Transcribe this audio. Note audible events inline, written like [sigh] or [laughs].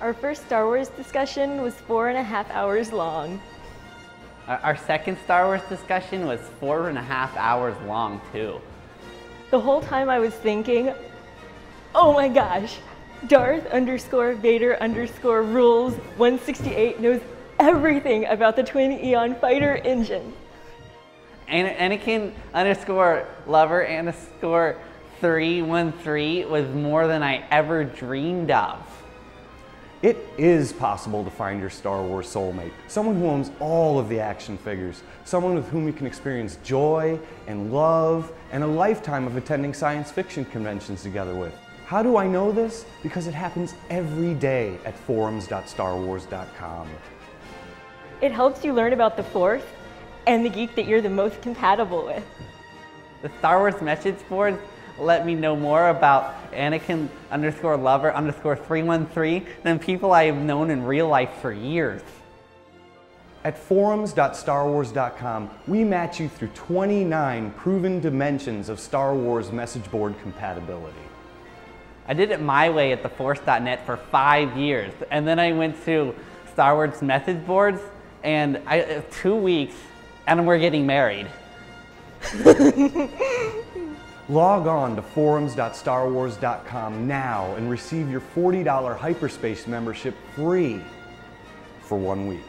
Our first Star Wars discussion was four and a half hours long. Our second Star Wars discussion was four and a half hours long too. The whole time I was thinking, oh my gosh, Darth underscore Vader underscore rules 168 knows everything about the twin ion fighter engine. Anakin underscore lover underscore 313 was more than I ever dreamed of. It is possible to find your Star Wars soulmate, someone who owns all of the action figures, someone with whom you can experience joy and love and a lifetime of attending science fiction conventions together with. How do I know this? Because it happens every day at forums.starwars.com. It helps you learn about the Force and the geek that you're the most compatible with. The Star Wars message boards let me know more about Anakin underscore lover underscore 313 than people I have known in real life for years. At forums.starwars.com, we match you through 29 proven dimensions of Star Wars message board compatibility. I did it my way at theforce.net for five years, and then I went to Star Wars message boards, and I, uh, two weeks, and we're getting married. [laughs] Log on to forums.starwars.com now and receive your $40 hyperspace membership free for one week.